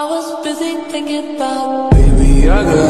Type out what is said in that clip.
I was busy thinking about Baby, I got